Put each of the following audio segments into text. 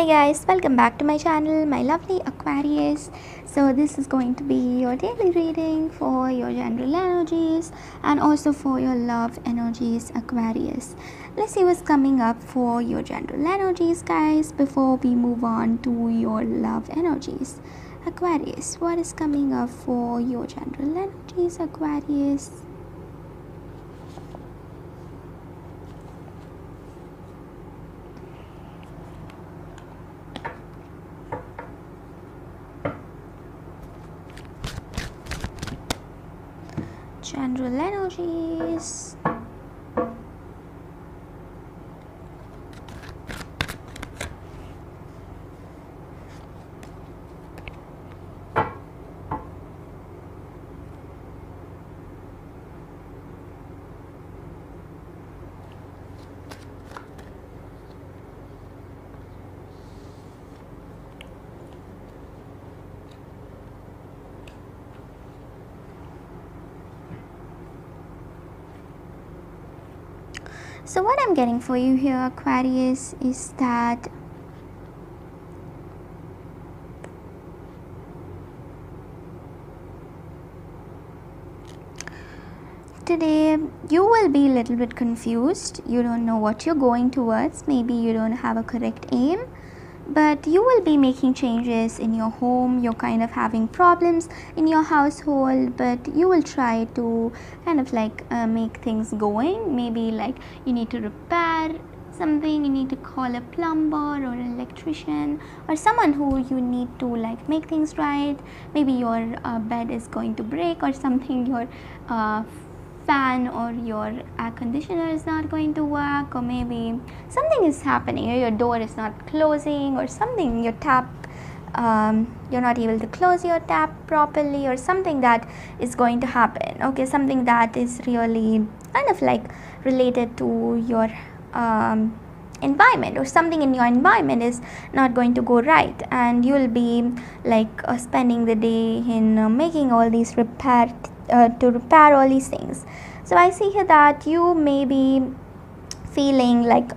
Hi guys, welcome back to my channel, my lovely Aquarius. So this is going to be your daily reading for your general energies and also for your love energies, Aquarius. Let's see what's coming up for your general energies, guys, before we move on to your love energies. Aquarius, what is coming up for your general energies, Aquarius? General energies So, what I'm getting for you here, Aquarius, is that today you will be a little bit confused. You don't know what you're going towards. Maybe you don't have a correct aim but you will be making changes in your home you're kind of having problems in your household but you will try to kind of like uh, make things going. Maybe like you need to repair something you need to call a plumber or an electrician or someone who you need to like make things right. Maybe your uh, bed is going to break or something your uh, fan or your air conditioner is not going to work or maybe something is happening or your door is not closing or something your tap um, you're not able to close your tap properly or something that is going to happen okay? Something that is really kind of like related to your um, environment or something in your environment is not going to go right and you'll be like uh, spending the day in uh, making all these repair uh, to repair all these things. So i see here that you may be feeling like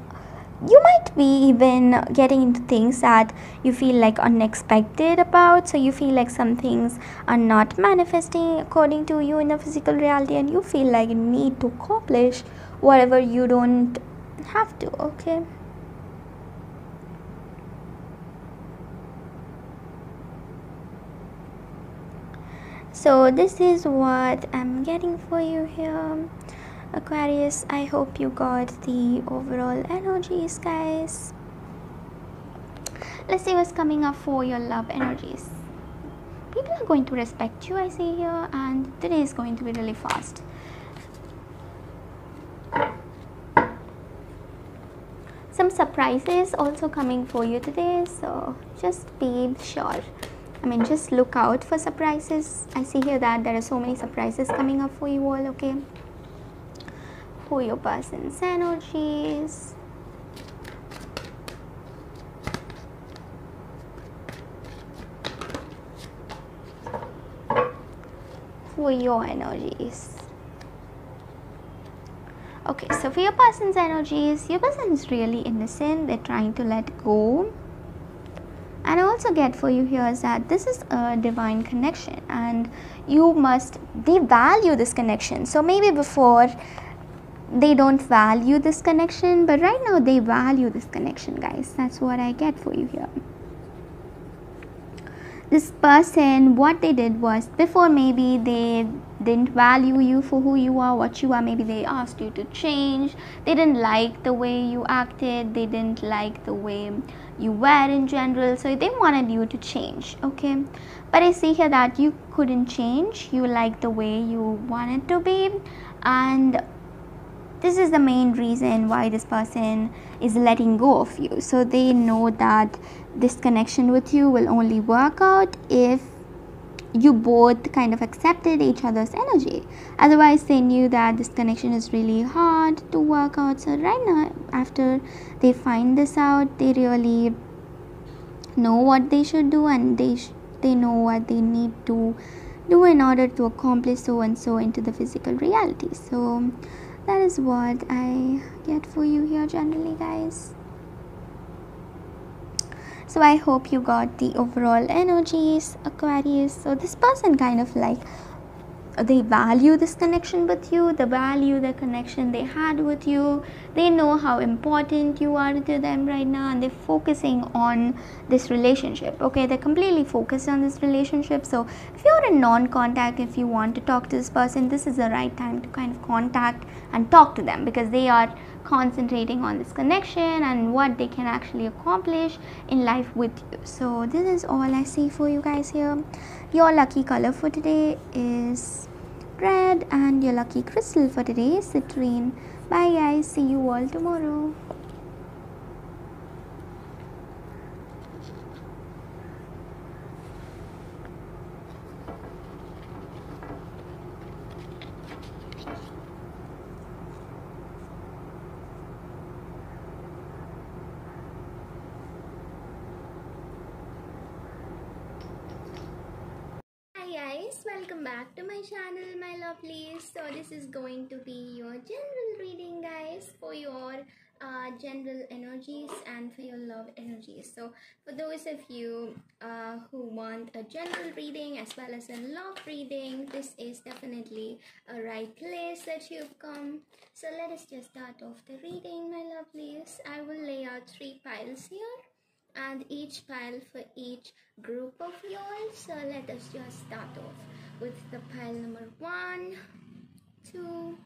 you might be even getting into things that you feel like unexpected about. So you feel like some things are not manifesting according to you in the physical reality and you feel like you need to accomplish whatever you don't have to okay so this is what i'm getting for you here. Aquarius i hope you got the overall energies guys. Let's see what's coming up for your love energies. People are going to respect you i see here and today is going to be really fast. Some surprises also coming for you today so just be sure I mean just look out for surprises. I see here that there are so many surprises coming up for you all okay? For your person's energies for your energies. Okay so for your person's energies your person is really innocent they're trying to let go and I also get for you here is that this is a divine connection and you must they value this connection. So maybe before they don't value this connection but right now they value this connection guys. That's what I get for you here this person what they did was before maybe they didn't value you for who you are what you are maybe they asked you to change. They didn't like the way you acted. They didn't like the way you were in general. So they wanted you to change okay? But i see here that you couldn't change. You like the way you wanted to be. And this is the main reason why this person is letting go of you. So they know that this connection with you will only work out if you both kind of accepted each other's energy. Otherwise they knew that this connection is really hard to work out. So right now after they find this out they really know what they should do and they sh- they know what they need to do in order to accomplish so and so into the physical reality. So that is what I get for you here generally guys so i hope you got the overall energies aquarius. So this person kind of like they value this connection with you they value the connection they had with you. They know how important you are to them right now and they're focusing on this relationship okay? They're completely focused on this relationship. So if you're in non-contact if you want to talk to this person this is the right time to kind of contact and talk to them because they are concentrating on this connection and what they can actually accomplish in life with you. So this is all i see for you guys here. Your lucky color for today is red and your lucky crystal for today is citrine. Bye guys. See you all tomorrow guys welcome back to my channel my lovelies so this is going to be your general reading guys for your uh, general energies and for your love energies. So for those of you uh, who want a general reading as well as a love reading this is definitely a right place that you've come. So let us just start off the reading my lovelies. I will lay out three piles here and each pile for each group of yours. So let us just start off with the pile number one two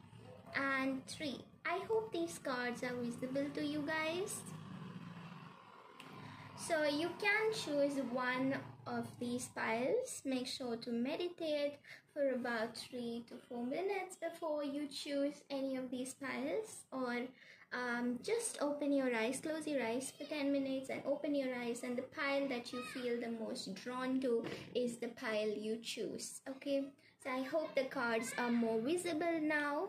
and three. I hope these cards are visible to you guys. So you can choose one of these piles. Make sure to meditate for about three to four minutes before you choose any of these piles. Or um, just open your eyes close your eyes for 10 minutes and open your eyes. And the pile that you feel the most drawn to is the pile you choose okay i hope the cards are more visible now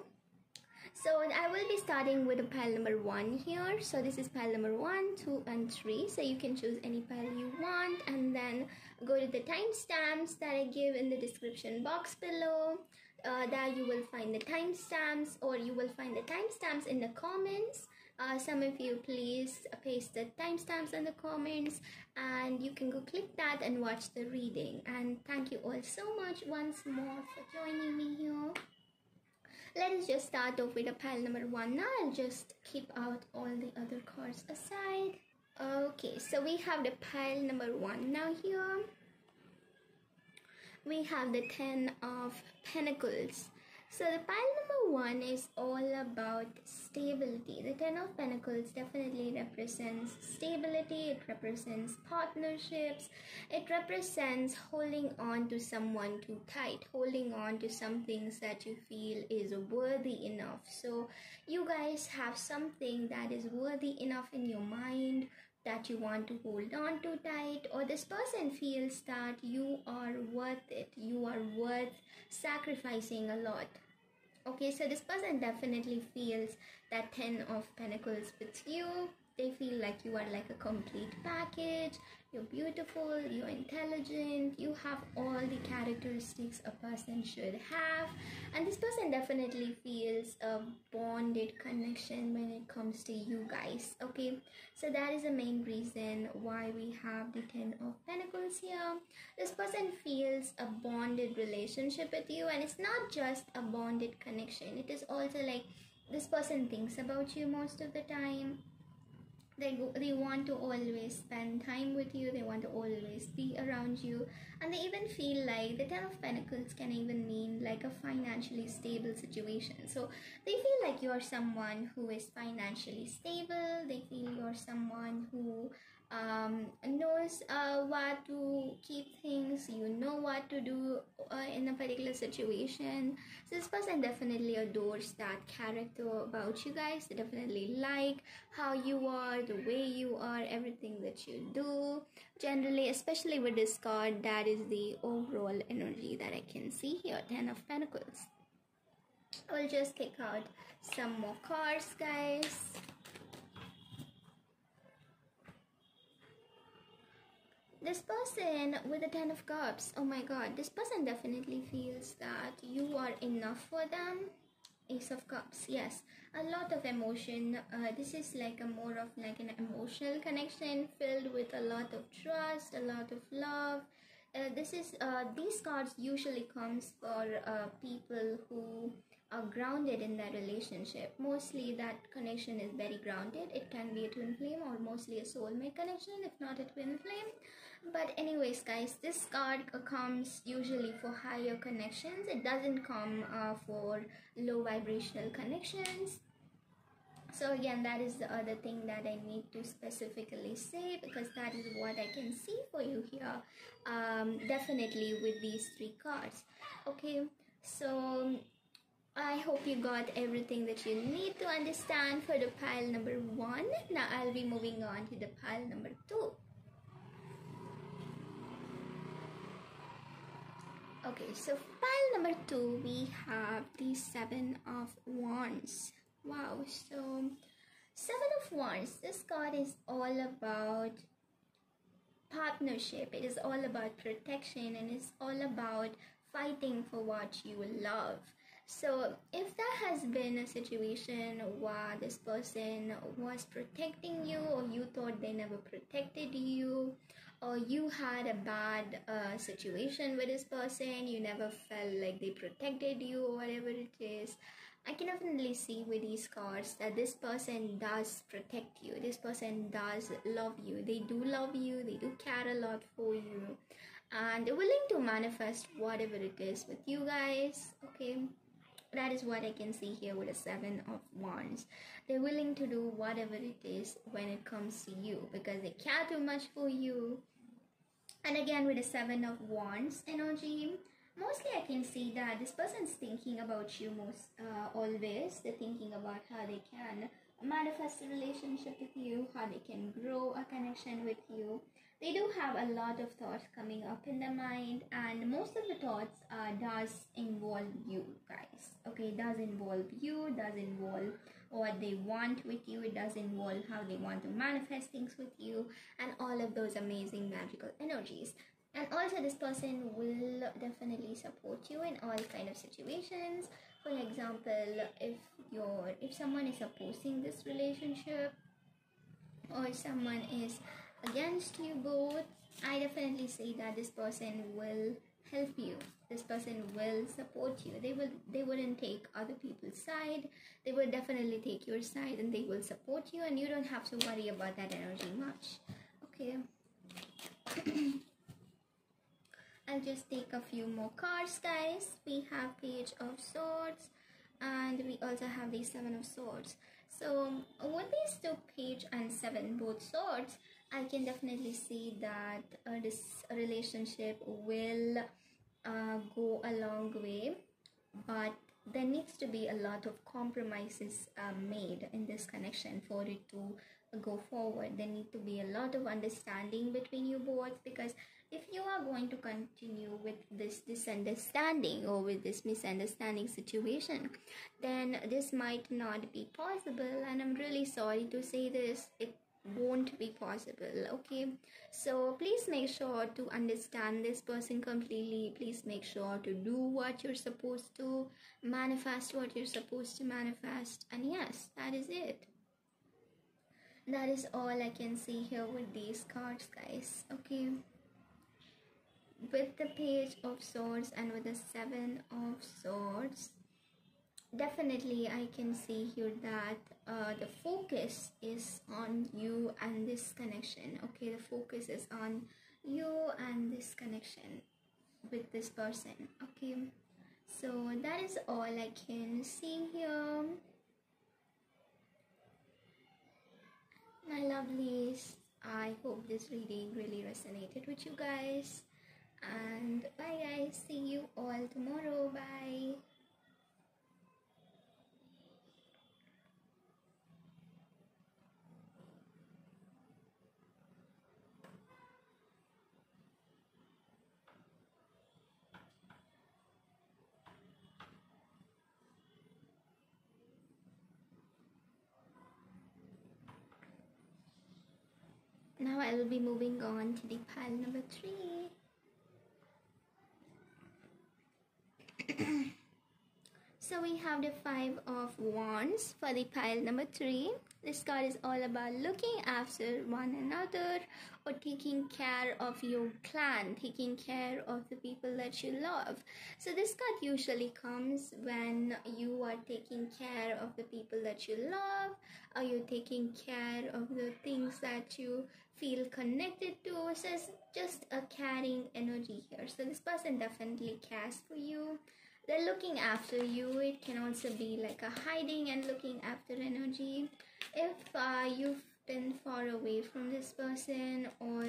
so I will be starting with a pile number one here. So this is pile number one, two, and three. So you can choose any pile you want and then go to the timestamps that I give in the description box below uh, there you will find the timestamps or you will find the timestamps in the comments uh, some of you please paste the timestamps in the comments and you can go click that and watch the reading. And thank you all so much once more for joining me here. Let us just start off with a pile number one now. I'll just keep out all the other cards aside. Okay so we have the pile number one now here. We have the Ten of Pentacles. So the pile number one is all about stability. The Ten of Pentacles definitely represents stability. It represents partnerships. It represents holding on to someone too tight. Holding on to some things that you feel is worthy enough. So you guys have something that is worthy enough in your mind that you want to hold on to tight or this person feels that you are worth it you are worth sacrificing a lot. Okay so this person definitely feels that 10 of pentacles with you they feel like you are like a complete package. You're beautiful you're intelligent you have all the characteristics a person should have. And this person definitely feels a bonded connection when it comes to you guys okay? So that is the main reason why we have the 10 of pentacles here. This person feels a bonded relationship with you and it's not just a bonded connection. It is also like this person thinks about you most of the time they go, they want to always spend time with you they want to always be around you and they even feel like the ten of pentacles can even mean like a financially stable situation. So they feel like you're someone who is financially stable they feel you're someone who um, knows uh, what to keep things, you know what to do uh, in a particular situation. So this person definitely adores that character about you guys. They definitely like how you are, the way you are, everything that you do. Generally, especially with this card, that is the overall energy that I can see here. Ten of Pentacles. I'll just take out some more cards, guys. This person with the ten of cups oh my god this person definitely feels that you are enough for them. Ace of cups yes. A lot of emotion uh, this is like a more of like an emotional connection filled with a lot of trust a lot of love. Uh, this is uh, these cards usually comes for uh, people who are grounded in their relationship. Mostly that connection is very grounded. It can be a twin flame or mostly a soulmate connection if not a twin flame but anyways guys this card comes usually for higher connections. It doesn't come uh, for low vibrational connections. So again that is the other thing that i need to specifically say because that is what i can see for you here um, definitely with these three cards. Okay so i hope you got everything that you need to understand for the pile number one. Now i'll be moving on to the pile number two okay so pile number two we have the seven of wands Wow, so Seven of Wands, this card is all about partnership. It is all about protection and it's all about fighting for what you love. So, if there has been a situation where this person was protecting you, or you thought they never protected you, or you had a bad uh, situation with this person, you never felt like they protected you, or whatever it is, I can definitely see with these cards that this person does protect you. This person does love you. They do love you. They do care a lot for you. And they're willing to manifest whatever it is with you guys. Okay. That is what I can see here with a Seven of Wands. They're willing to do whatever it is when it comes to you because they care too much for you. And again, with the Seven of Wands energy, mostly I can see that this person's thinking about you most uh, always. They're thinking about how they can manifest a relationship with you, how they can grow a connection with you. They do have a lot of thoughts coming up in their mind, and most of the thoughts uh, does involve you guys. Okay, does involve you, does involve what they want with you, it does involve how they want to manifest things with you, and all of those amazing magical energies and also this person will definitely support you in all kind of situations for example if you're if someone is opposing this relationship or someone is against you both i definitely say that this person will help you. This person will support you. They will they wouldn't take other people's side. They will definitely take your side and they will support you and you don't have to worry about that energy much. Okay. I'll just take a few more cards guys. We have page of swords and we also have the seven of swords. So with these two page and seven both swords I can definitely see that uh, this relationship will uh, go a long way but there needs to be a lot of compromises uh, made in this connection for it to go forward. There need to be a lot of understanding between you both because if you are going to continue with this misunderstanding or with this misunderstanding situation then this might not be possible. And i'm really sorry to say this. It won't be possible okay? So please make sure to understand this person completely. Please make sure to do what you're supposed to manifest what you're supposed to manifest and yes that is it. That is all i can see here with these cards guys okay? With the page of swords and with the seven of swords definitely i can see here that uh, the focus on you and this connection. Okay the focus is on you and this connection with this person. Okay so that is all i can see here. My lovelies i hope this reading really resonated with you guys. And bye guys. See you all tomorrow. Bye now I will be moving on to the pile number three have the five of wands for the pile number three. This card is all about looking after one another or taking care of your clan taking care of the people that you love. So this card usually comes when you are taking care of the people that you love or you're taking care of the things that you feel connected to. So it's just a caring energy here. So this person definitely cares for you they're looking after you. It can also be like a hiding and looking after energy. If uh, you've been far away from this person or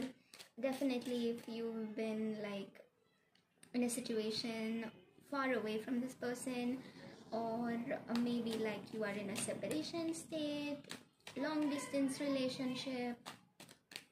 definitely if you've been like in a situation far away from this person or maybe like you are in a separation state long distance relationship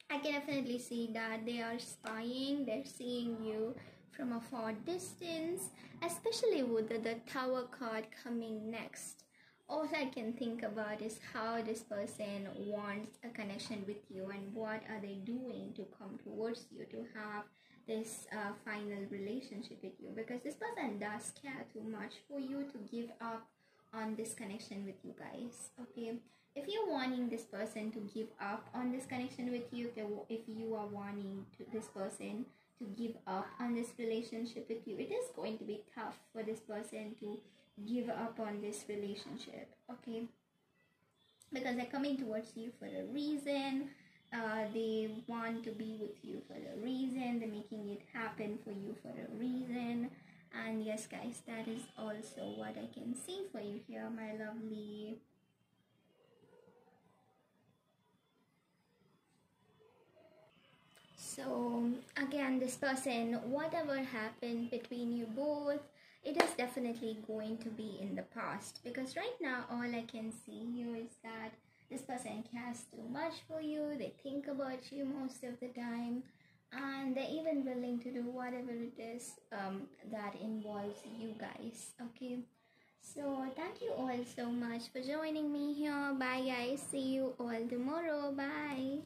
i can definitely see that they are spying. They're seeing you from a far distance, especially with the, the tower card coming next. All I can think about is how this person wants a connection with you and what are they doing to come towards you to have this uh, final relationship with you because this person does care too much for you to give up on this connection with you guys okay if you're wanting this person to give up on this connection with you if you are wanting to this person to give up on this relationship with you. It is going to be tough for this person to give up on this relationship okay? Because they're coming towards you for a reason uh, they want to be with you for a reason they're making it happen for you for a reason. And yes guys that is also what i can see for you here my lovely so again this person whatever happened between you both it is definitely going to be in the past. Because right now all i can see here is that this person cares too much for you. They think about you most of the time. And they're even willing to do whatever it is um, that involves you guys okay? So thank you all so much for joining me here. Bye guys. See you all tomorrow. Bye